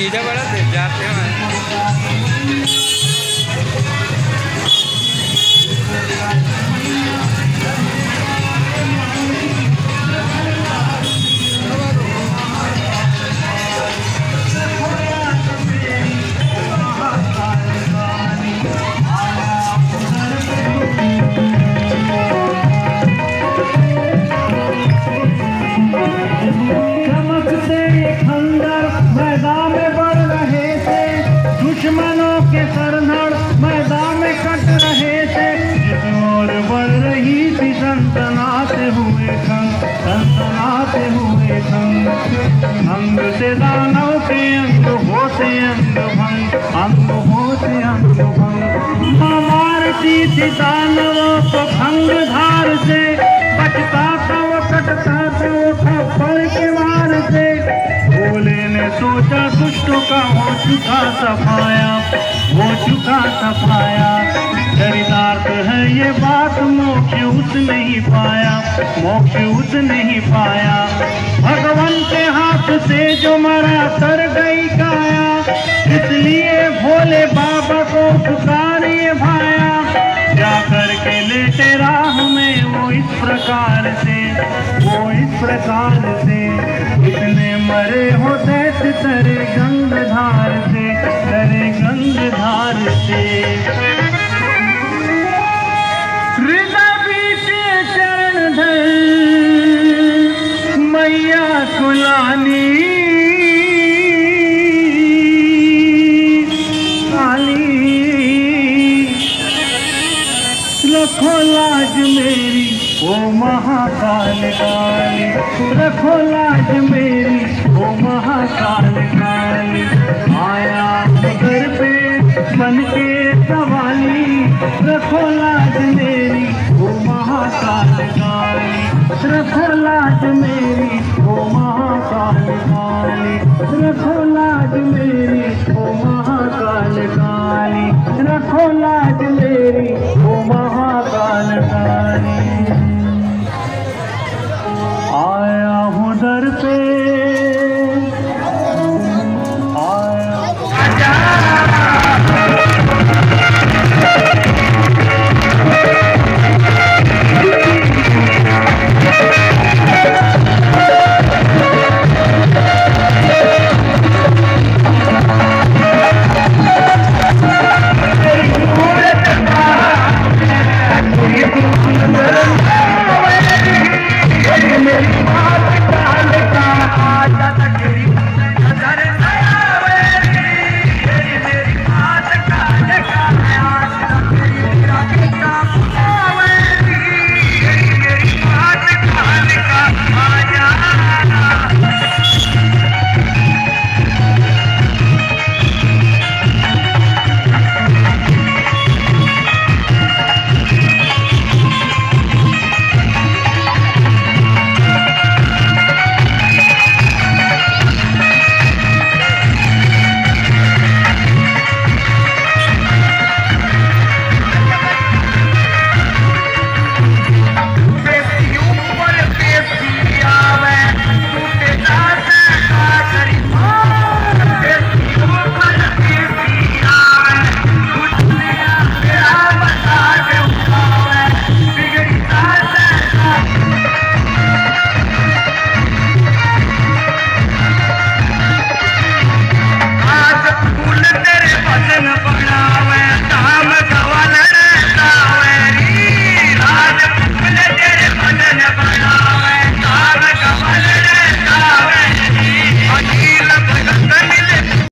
जीजा बड़ा दे जाते हैं। सनसनाते हुए खंग सनसनाते हुए खंग अंग से दानव के अंग होते अंग भंग, अंग होते अंग भंग। मारती थी दानवों को खंग धार से बचता था वो कटता था वो थप्पड़ के वार से। भोले ने सोचा दुष्टों का हो चुका सफाया, हो चुका सफाया। चरितार्थ है ये बात मोक्ष उस नहीं पाया, मोक्ष उस नहीं पाया। भगवान के हाथ से जो मरा तर गई काया, इसलिए भोले बाबा को पुकारिए भाया। जा करके लेटे राह में वो इस प्रकार से, वो इस प्रकार से, इतने मरे हो दैत तरे गंगधार से तरे गंगधार से। महाकाल काली। रखो लाज मेरी, ओ महाकाल काली। आया घर पे बन के सवाली। रखो लाज मेरी, ओ महाकाल काली। रखो लाज मेरी, ओ रखो